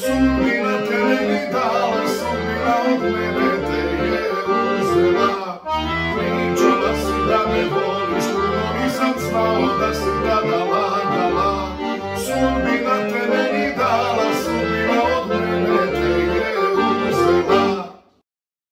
Sumina telenitala, sumina odmene